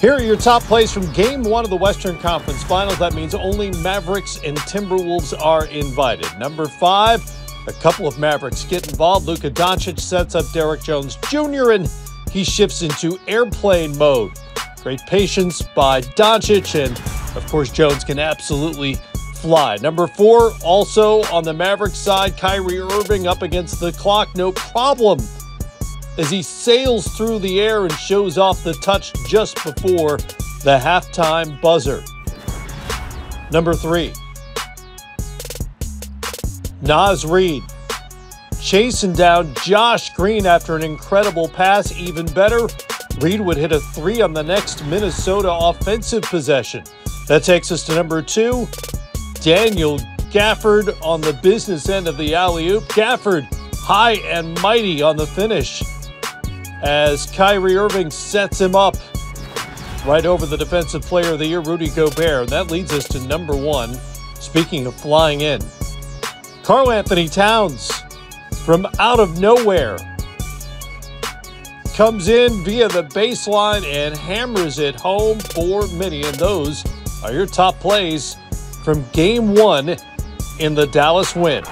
Here are your top plays from game one of the Western Conference Finals. That means only Mavericks and Timberwolves are invited. Number five, a couple of Mavericks get involved. Luka Doncic sets up Derrick Jones Jr., and he shifts into airplane mode. Great patience by Doncic, and of course, Jones can absolutely fly. Number four, also on the Mavericks side, Kyrie Irving up against the clock, no problem as he sails through the air and shows off the touch just before the halftime buzzer. Number three, Naz Reid chasing down Josh Green after an incredible pass. Even better, Reid would hit a three on the next Minnesota offensive possession. That takes us to number two, Daniel Gafford on the business end of the alley oop. Gafford high and mighty on the finish as Kyrie Irving sets him up right over the Defensive Player of the Year, Rudy Gobert. And that leads us to number one. Speaking of flying in, Karl-Anthony Towns from out of nowhere comes in via the baseline and hammers it home for many. And those are your top plays from game one in the Dallas win.